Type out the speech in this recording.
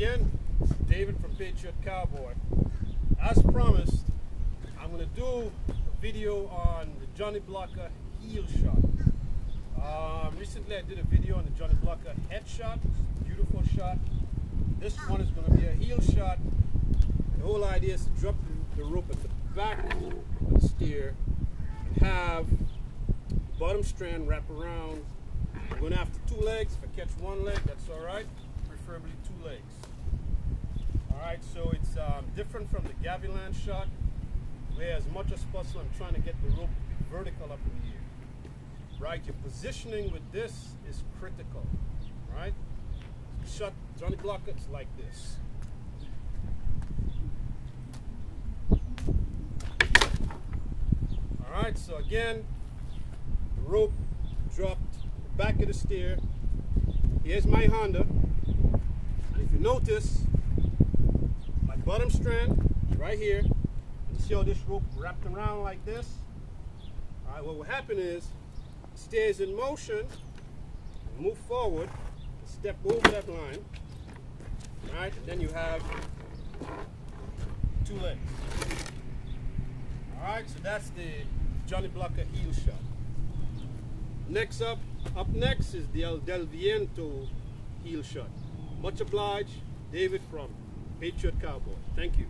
again, David from Patriot Cowboy. As promised, I'm going to do a video on the Johnny Blocker heel shot. Um, recently I did a video on the Johnny Blocker head shot, beautiful shot. This one is going to be a heel shot. The whole idea is to drop the, the rope at the back of the steer and have bottom strand wrap around. I'm going after two legs. If I catch one leg, that's all right. Preferably two legs. Right, so it's um, different from the Gavilan shot, where as much as possible I'm trying to get the rope vertical up in the air. Right, your positioning with this is critical. Right, shot Johnny Blocker, it's like this. All right, so again, rope dropped back of the steer. Here's my Honda. And if you notice, bottom strand is right here. You see how this rope wrapped around like this? All right, what will happen is, it stays in motion, move forward, step over that line, all right, and then you have two legs. All right, so that's the Johnny Blocker heel shot. Next up, up next is the El Del Viento heel shot. Much obliged, David from Patriot Cowboy. Thank you.